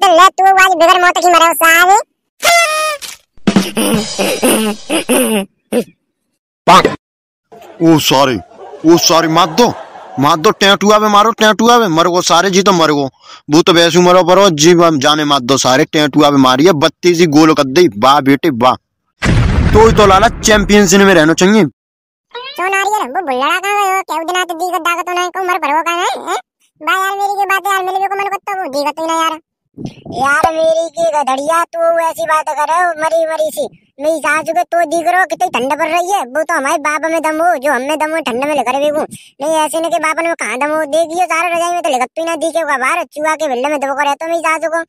बोतल ले तू आज बिगर मौत की मरे साले ओ सॉरी ओ सॉरी मार दो। मार दो टेटुआ पे मारो टेटुआ पे मर गो सारे जी तो मर। गो वो तो वैसे मरो परो जी जाने मार दो सारे टेटुआ पे मारिए बत्ती सी गोल कर दी। वाह बेटे वाह। तो ही तो लाला चैंपियनशिप में रहना चाहिए। क्यों नारियल वो बुल्लड़ा कहाँ गयो केउ दिना तो दी गद्दा तो नहीं को मर भरवा का है? बा यार मेरी की बात यार मेरे को मन करता वो दी गत ना यार। यार मेरी की गधड़िया, तू ऐसी बात कर, मरी मरी सी। मैं जा के तो दिख रहा कितनी ठंड पड़ रही है। वो तो हमारे बाप में दम हो, जो हमें दम हो, ठंड में लेकर बेगू नहीं, ऐसे नहीं के बाप ने कहा दम हो देखियो सारा रजाई में तो लगत ही ना दिखे बाहर चुहा के बिल्ले में दबो रहता मेरी सासू को।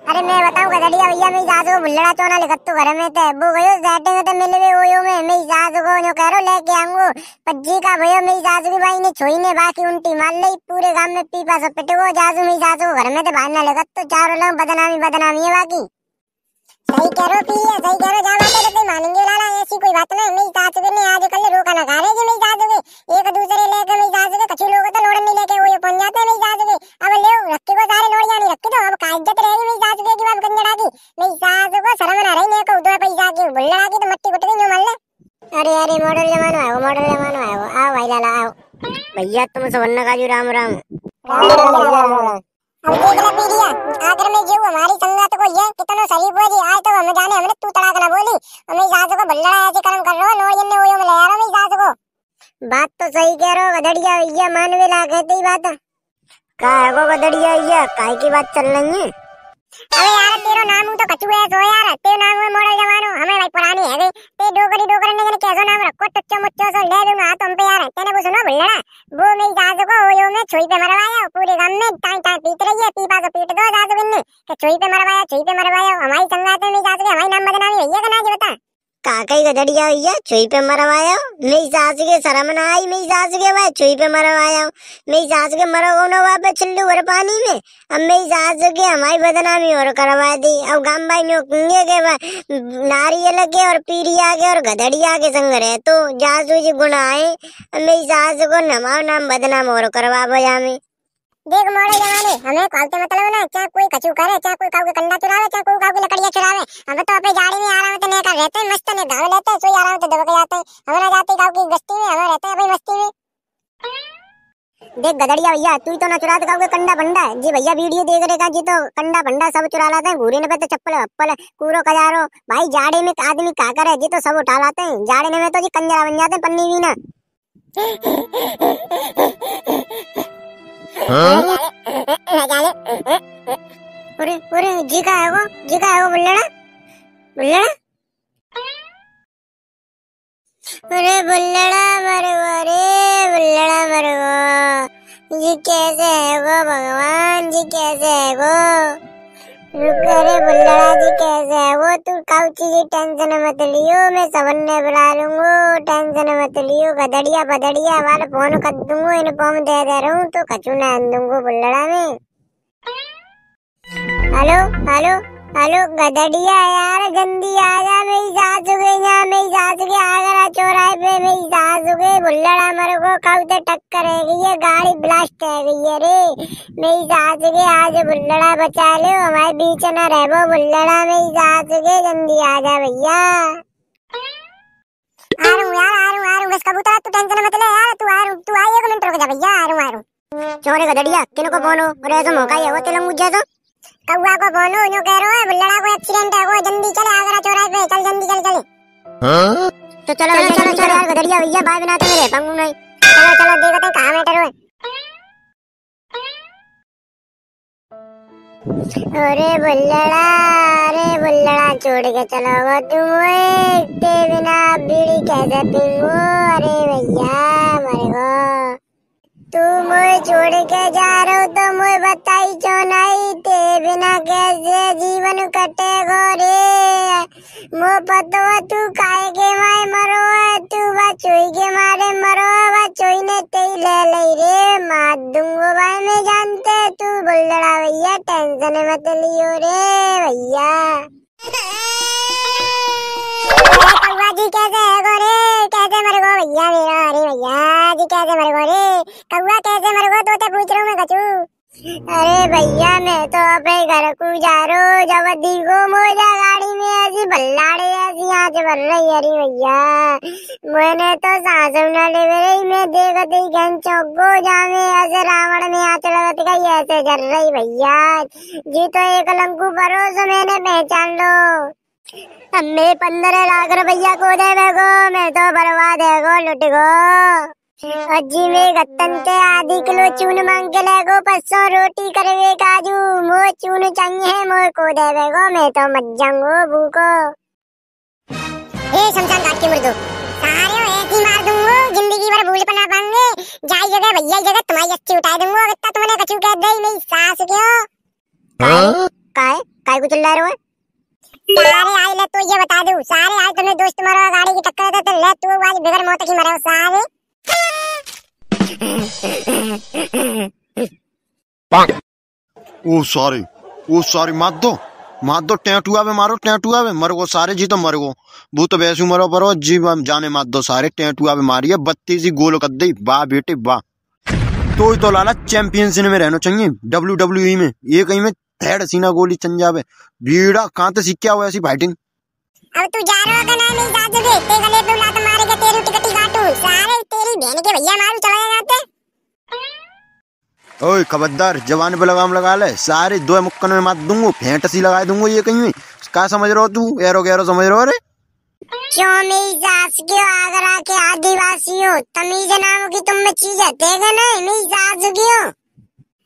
अरे मैं बताऊँ, गदड़िया भैया, मेरी सासू को चोना लगत तो घर में थे वो गयो जाटे में तो मिले में ओयो में मैं सासू को नो कह रो लेके आऊंगो। पज्जी का भयो मैं सासू की भाई ने छोई ने बाकी उल्टी मार ले, पूरे गाँव में पीपा सब पिटगो, जासू मैं सासू को घर में तो ना लगत तो चारों लोग बदनामी बदनामी है बाकी। सही कह रो पी है सही कह रो जा बात है तो मानेंगे लाला, ऐसी कोई बात नहीं। मेरी सासू ने आज कल रोका खा रहे जी मेरी सासू के एक दूसरे लेके मेरी सासू के कछु लोग तो लोड़न नहीं लेके वो ये पहुँच जाते मेरी सासू के अब ले रक्के को सारे लोड़ जानी रक्के तो अब का इज़्ज़त रहेगी मेरी सासू के की बात गंजड़ा की। मेरी सासू को शर्म ना रही ने को दो पैसा की, बुल्लड़ा की तो मट्टी कुट गई मान ले अरे अरे मॉडल जमानो आओ मॉडल जमानो आओ आओ भाई लाला, आओ। भैया, तुम सवर्ण का जो राम राम। पीड़िया आकर में जो हमारी संगत को ये कितनो शरीफ हो जी, आज तो हम जाने, हमने तू तड़ाक ना बोली। हमें सास को बल्ला ऐसे कर्म कर रहो नो ये ओयो में ले आ रहा सास को। बात तो सही कह रहे हो गधड़िया भैया, मानवे ला कहते ही बात। का है वो गधड़िया भैया? काय की बात चल रही है? अबे यार तेरो नाम तो कचू है सो यार तेरो नाम है मॉडल जवानो हमें भाई पुरानी है गई ते डोगरी डोगरी ने कैसो नाम रखो टच्चो मुच्चो सो ले दूँगा हम पे यार तेने वो सुनो बुल्लड़ा वो मेरी जाज को ओयो में छुई पे मरवाया पूरे गाँव में टाई टाई पीट रही है पीपा को पीट दो सास बिन्ने के छुई पे मरवाया छुई पे मरवाया हमारी संगात में जाज के हमारी नाम बदनामी भैया का ना जी बता काकई गधड़िया भैया छुई पे मरवाया मेरी सास के शर्म ना आई, मेरी सास के भाई छुई पे मरवाया मेरी सास के मरो ना वापस छिल्लू भर पानी में। अब मेरी सास के हमारी बदनामी और करवा दी। अब गाम भाई ने कुंगे के नारियल के और पीरिया के और गधड़िया के संग रहे तो जासू जी गुण आए मेरी सास को नमाओ नाम, बदनाम और करवा बजा में देख मोड़े जमाने हमें कालते मतलब ना चाहे कोई कचू करे चाहे कोई काऊ के कंडा चुरावे चाहे कोई काऊ की लकड़ियाँ चुरावे? हम तो अपने गाड़ी में आराम से लेकर रहते हैं, मस्त ने गाँव लेते हैं, सोई आराम से दबके जाते हैं। हमें ना जाते काऊ की गश्ती में, हमें रहते हैं अपनी मस्ती में। देख गदड़िया भैया, तू तो ना चुरा के कंडा भंडा। जी भैया, वीडियो देख रहे का जी तो कंडा भंडा सब चुरा लाते हैं। घूरे पे तो चप्पल वप्पल कूरो कजारो। भाई, जाड़े में आदमी का करे, जी तो सब उठा लाते हैं। जाड़े में तो जी कंजरा बन जाते हैं, पन्नी भी ना अरे है बुल्लड़ा? बुल्लड़ा? अरे बुल्लड़ा वो जी कैसे है वो भगवान? जी कैसे है वो? अरे बुल्लड़ा जी कैसे है? वो तू काउची जी टेंशन मत लियो, मैं सबन्ने बुला लूंगो। टेंशन मत लियो, गदड़िया बदड़िया वाले फ़ोन कर दूंगो इन फॉर्म दे दे रहा हूँ तो कचू ना दूंगो बुल्लड़ा में। Hello hello. हेलो गदड़िया यार जल्दी आ जा, मेरी सासू के यहाँ मेरी सासू के आगरा चौराहे पे, मेरी सासू के बुल्लड़ा मर को कब से टक्कर है गई है, गाड़ी ब्लास्ट है गई है रे। मेरी सासू के आज बुल्लड़ा बचा लो, हमारे बीच न रहो बुल्लड़ा, मेरी सासू के जल्दी आ जा भैया। आ रहा यार आ रहा आ रहा बस कबूतर, तू टेंशन मत ले यार, तू आ रहा तू आई एक मिनट, रुक जा भैया आ रहा आ रहा चोरे गदड़िया किन को फ़ोन हो? और ऐसा मौका है, वो तेलंगू जैसा। कौआ को बोलो, यूँ कह रहा है बुल्लड़ा को एक्सीडेंट है, वो जल्दी चले, आगरा चौराहे पे, चल जल्दी, चल, चले। तो चलो चलो चलो चलो यार गदड़िया भैया बाय बिना तो मैं रह पाऊँगा नहीं। चलो चलो, देखो तो कहाँ मैटर है अरे बुल्लड़ा अरे बुल्लड़ा, छोड़ के चलो, वो तुम ते बिना बीड़ी कैसे पीऊं? अरे भैया मरे गो तू मुझे छोड़ के जा रहे तो मुझे बताई क्यों नहीं? ते बिना कैसे जीवन कटेगो रे? मो पतो तू काहे के मारे मरो है तू बचोई के मारे मरो है बचोई ने तेई ले लई रे। मार दूंगो भाई, मैं जानते तू बुल्लड़ा भैया, टेंशन मत लियो रे भैया। जी, कैसे है गो कैसे मर गो भैया मेरा? अरे भैया जी, कैसे मर गो रे? कौआ कैसे मर गो तोते पूछ रहा हूँ मैं कचू अरे भैया, मैं तो अपने घर को जा रो जब देखो, मोजा गाड़ी में ऐसी भल्लाड़े ऐसी आँच भर रही अरे भैया, मैंने तो सांस न ले रही। मैं देखते ही घन चौको जामे ऐसे रावण में आँच लगत गई, ऐसे जर रही भैया। जी तो एक लंकू परोस, मैंने पहचान लो। अब मैं पंद्रह लाख रुपया को दे मैं तो बर्बाद है गो, लुट गो। अज्जी में गत्तन के आधी किलो चून मांग के ले गो पसो रोटी करवे काजू। मो चून चाहिए है मोर को देवे गो मैं तो मत जाऊंगो भूको ए शमशान घाट के मुर्दो सारे ऐसी मार दूंगो ज़िंदगी भर भूल पना पाएँगे जाई जगह भैया जगह तुम्हारी अच्छी उठा दूंगो अगर तुमने कछु कह दे मेरी सास क्यों? काय काय को चिल्ला रहे हो? सारे आए ले तो ये बता दूँ सारे आए तुम्हें दोस्त मारो गाड़ी की टक्कर दे तो ले तू आज बिगर मौत की मरे सारे। ओ सॉरी ओ सॉरी मार दो। मार दो टेंटुआ पे मारो टेंटुआ पे मर गो, सारे जी तो मर गो। वो तो वैसे मरो, परो जी जाने मार दो सारे। टेंटुआ पे मारिए। बत्तीस ही गोल कर दी वाह, बेटे, वाह। तो ही तो लाला चैंपियनशिप में रहना चाहिए। डब्ल्यू डब्ल्यू ई में। ये कहीं में थर्ड सीना गोली चल जावे भीड़ा कहाँ तो सीख हुआ ऐसी फाइटिंग अब तू जा रहा होगा ना नहीं जा चुके ते गले पे लात मारेगा तेरी टिकटी काटू सारे तेरी बहन के भैया मारू चला जाते ओए खबरदार जवान पे लगाम लगा ले। सारे दो मुक्कन में मार दूंगो फेंट सी लगा दूँगा ये कहीं। क्या समझ रहे हो तू? एरो गैरो समझ रहे हो रे क्यों मेरी सास क्यों आगरा के आदिवासी हो तमीज नाम की तुम में चीज़ हते नहीं? मेरी सास क्यों?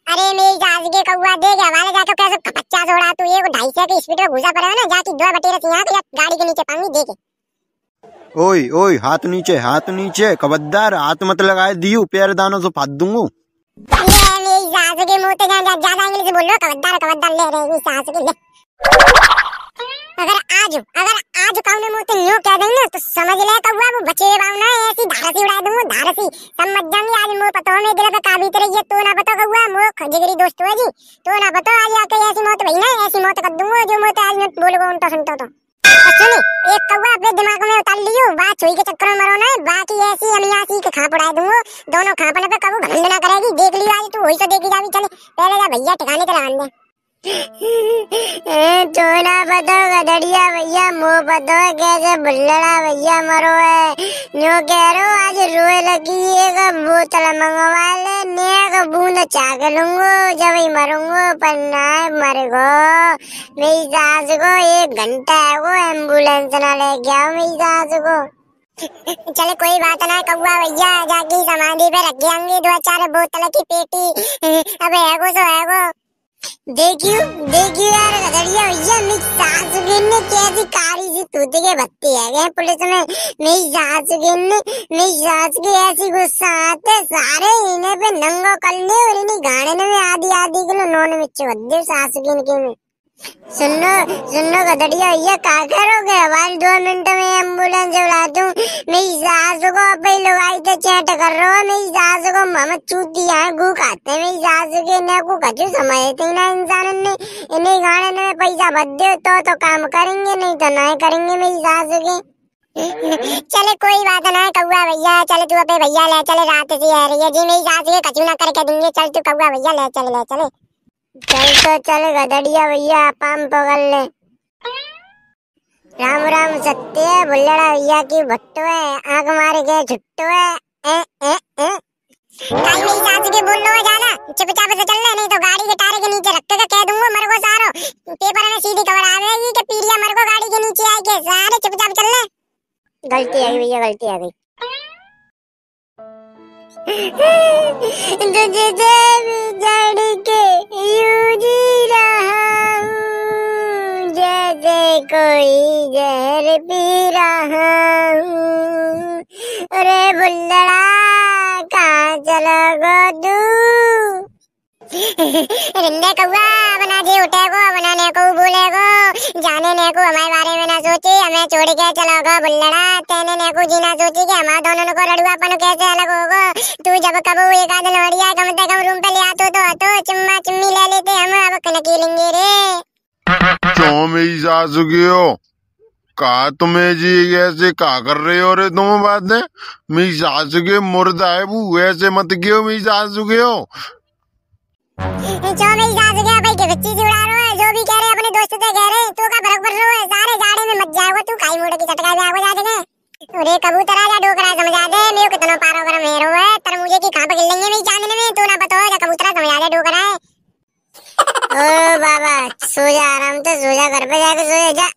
अरे मेरी जाज के कौआ दे गया वाले जाके कैसे कपच्चा जोड़ा तू ये ढाई सौ की स्पीड में घुसा पड़ा है ना जाके दो बटे से यहाँ पे गाड़ी के नीचे पाऊँगी के ओए ओए हाथ नीचे हाथ नीचे कबद्दार हाथ मत लगाए दियो पैर दानों से फाद दूँगा। मेरी जाज के मुँह पे जा ज़्यादा इंग्लिश बोल रहा कबद्दार कबद्दार ले रहे इस सास के ले। अगर आज अगर आज काउने मुँह पे न्यू कह देंगे तो समझ ले कौआ वो बचे बाऊ ना ऐसी धारसी उड़ा दूँगा धारसी। सब मत जाएँगे आज मुँह पता मेरे दिल पे काबी तेरे ये तो ना पता कौआ मुँह खजगरी दोस्त है जी। तो ना पता, आज आके ऐसी मौत भई ना, ऐसी मौत कर दूँगा, जो मौत आज मैं बोलूँगा उल्टा सुनता तो। सुनी एक कौआ अपने दिमाग में उतार लियो, बात हुई के चक्कर में मरो ना, बाकी ऐसी अमियासी के खाप उड़ा दूँगा, दोनों खापने पे कबू घमंड ना करेगी, देख लियो आज तू, वही तो देखी जावी चले, पहले जा भैया, ठिकाने लगान दे चोना पतो गदड़िया भैया, मुँह पतो कैसे बुल्लड़ा भैया, मरो है। न्यू कह रो आज रोए लगी, एक बोतल मंगवा ले नेक बूंद चाक लूंगो, जब ही मरूंगो, पर ना मर गो मेरी सास को एक घंटा है, वो एंबुलेंस ना ले गया, मेरी सास को। चले, कोई बात ना, कौआ भैया, जाके समाधि पे रख देंगे, दो चार बोतल की पेटी। अब, है को सो है को देखियो देखियो यार गदड़िया भैया, मेरी सास ने कैसी कारी सी तूते के बत्ती है गए पुलिस में। मेरी सास ने, मेरी सास की ऐसी गुस्सा आते सारे इन्हें पे नंगो कर ले और इन्हें गाने में आधी आधी किलो नॉन मिर्च बदे सास के में। सुनो सुनो गदड़िया भैया, क्या करोगे? हमारे दो मिनट में एंबुलेंस बुला दूँ। मेरी सास को अपनी लुगाई तो चैट कर रहा हो। मेरी सास को मम चूती है, गु खाते मेरी सास के ने को कछु समझते ना इंसान ने। इन्हें गाने में पैसा भर दो तो तो काम करेंगे, नहीं तो नहीं करेंगे मेरी सास के। चले, कोई बात ना कौआ भैया, चले तू अपने भैया ले, चले रात से आ रही है। जी, मेरी सास के कछु ना करके देंगे। चल तू कौआ भैया ले, चले ले, चले। चल तो चल गदड़िया भैया पाम पकड़ ले राम राम सत्य बुल्लड़ा भैया की भट्टो है आँख मारे गए छुट्टो है ए, ए, ए। काई मेरी सास के बोल लो ज़्यादा चुपचाप से चल ले नहीं तो गाड़ी के टारे के नीचे रख के कह दूँगा मर को सारो। पेपर में सीधी खबर आ जाएगी कि पीरिया मर को गाड़ी के नीचे आए के। सारे चुपचाप चल ले गलती आ गई भैया गलती आ गई। तुझे जड़ के जी रहा हूँ जैसे कोई जहर पी रहा अरे बुल्लड़ा कहाँ चला गो तू रिंदे कौआ। जे उठेगो बनाने को बोलेगो जाने ने को हमारे बारे में ना सोची हमें छोड़ के चलोगो बुल्लड़ा। तेने ने को जीना सोची कि हमारा दोनों को रड़ुआपन कैसे अलग होगो। तू जब कब एक आध लौड़िया कम से कम रूम पे ले आतो तो आतो चुम्मा चुम्मी ले लेते हम अब कनकी लेंगे रे। क्यों मेरी सास की हो कहा तुम्हें जी ऐसे का कर रहे हो रे तुम बातें? मेरी सास के मुर्दा है वो ऐसे मत क्यों मेरी सास के हो जो मेरी बच्ची से उड़ा रहा है? जो भी कह रहे अपने दोस्त से कह रहे तो का पड़ रहा है। सारे जाड़े में मत जाओगे तू खाई मुड़ की चटका आगो जा देंगे। अरे कबूतर आजा डोकरा समझा दे। मेरे कितना पारो गरम हेरो है। तरमुजे की कहाँ पे गिर लेंगे मेरी चांदने में। तू ना बताओ जा कबूतरा समझा दे, डोकरा है। ओ बाबा, सो जा आराम से, सो जा, घर पे जाके सो जा।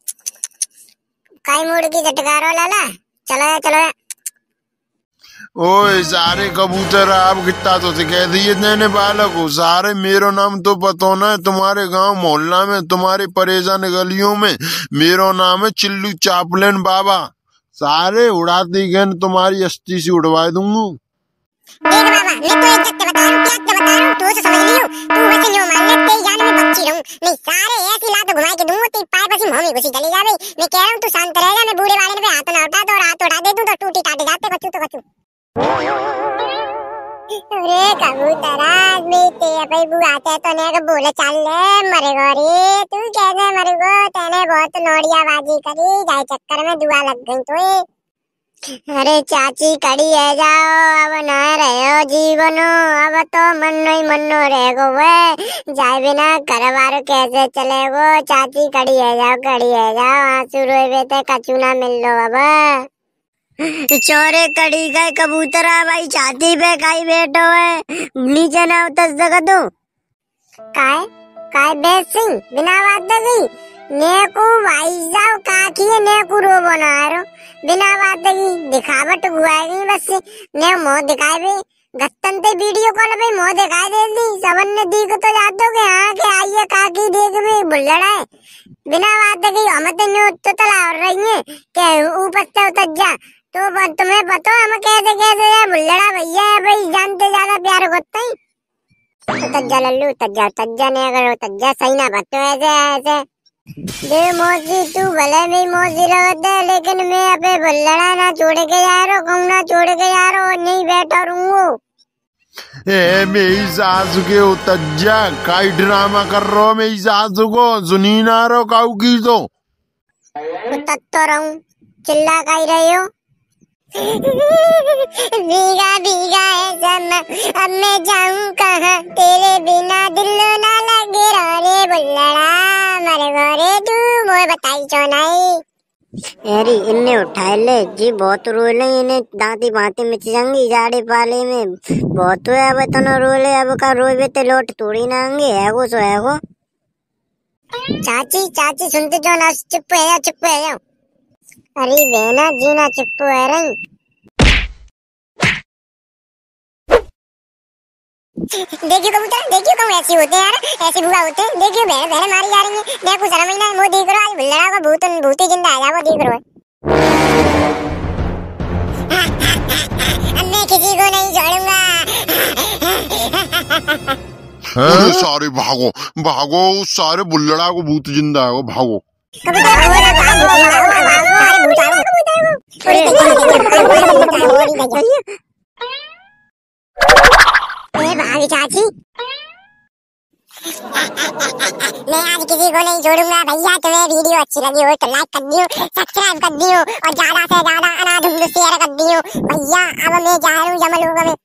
काई मुड़ की चटकारो लाला। चलो चलो ओए, सारे कबूतर आप कितना तो कह दिए नैने बालक हो, सारे मेरो नाम तो पतो ना है, तुम्हारे गाँव मोहल्ला में, तुम्हारे परेशान गलियों में, मेरो नाम है चिल्लू चापलेन बाबा। सारे उड़ाती गन तुम्हारी अस्थि से उड़वा दूँगा। तो तू तो में कह रहा हूँ, तू शांत रह जा, मैं बूढ़े वाले पे हाथ ना उठा तो और हाथ उठा दे दूँ तो टूटी टाटे जाते कचू तो कचू कबूतरा मैं तेरे पे तो ने के बोले चल ले तू कैसे तेने बहुत करी, जाए चक्कर में दुआ लग गई तो अरे, चाची कड़ी है, जाओ, अब न रहो जीवनो, अब तो मन्नो ही मन्नो रहेगो वे। जाए बिना घरवार कैसे चलेगो, चाची कड़ी है, जाओ, कड़ी है, जाओ, आँसू रोए ते कचू ना मिल लो अब। चोरे कड़ी गए कबूतरा भाई, छाती पे काई बैठो है। नीचे ना उतर सका तू काय? काय बेस सिंह? बिना बात दगी नेकू भाई जाओ काकी है, नेकू रो बना रो बिना बात दगी दिखावट हुआ गुआएगी बस। ने मुँह दिखाए भी गत्तन ते वीडियो कॉल पे मुँह दिखाई दे दी। सबन ने दी को तो जात के हाँ के आइए काकी, देख भी बुल्लड़ा है। बिना बात दगी हम ते न्यू तो तला रही है। के ऊपर से उतर जा। तो तुम्हें पता है हम कैसे कैसे है? बुल्लड़ा भैया है भाई जानते ज़्यादा प्यार करते हैं। तज्जा लल्लू तज्जा तज्जा नहीं अगर तज्जा सही ना बतो ऐसे ऐसे। दे मोजी तू भले भी मोजी रहते लेकिन मैं अबे बुल्लड़ा ना छोड़ के जा रहा कहूँ ना छोड़ के जा रहा हूँ नहीं बैठा रहूंगो ए मेरी सासू के उतज्जा काई ड्रामा कर रहे हो मेरी सासू को? सुनी ना रहो काऊ की तो। तब तो रहूँ चिल्ला का ही रही हो? भीगा भीगा है समा अब मैं जाऊँ कहाँ? तेरे बिना दिल ना लगे रे बुल्लड़ा। मरे गोरे तू मोए बताई चोनाई अरे इन्ने उठाए ले। जी बहुत रो ले इन्हें। दांती बाती मिच चंगी जाड़े पाले में। बहुत है अब तनो रोले। अब का रोवे ते लोट तोड़ी ना आंगे है वो सो है वो। चाची चाची सुनते जो ना। चुप है जाओ चुप है जाओ। अरे बेना जीना चुप है रही देखियो कबूतर देखियो कहूँ ऐसे होते हैं यार ऐसे बुआ होते हैं। देखियो बहन बहन मारी जा रही है। देखो शर्म ही ना वो देख रहा आज बुल्लड़ा को भूत भूत ही ज़िंदा आया वो देख रहा है मैं किसी को नहीं छोड़ूँगा। अरे सारे भागो भागो सारे बुल्लड़ा को भूत ज़िंदा है वो भागो। कबूतर भागो भागो भागो। किसी को नहीं छोड़ूँगा भैया तुम्हें वीडियो अच्छी लगी हो तो लाइक कर दियो सब्सक्राइब कर दियो और ज़्यादा से ज़्यादा अनाधुंध शेयर कर दियो भैया अब मैं जा रहा हूँ जमलूगा में